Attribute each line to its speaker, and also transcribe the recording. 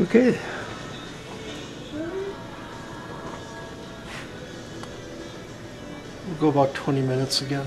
Speaker 1: Okay. We'll go about 20 minutes again.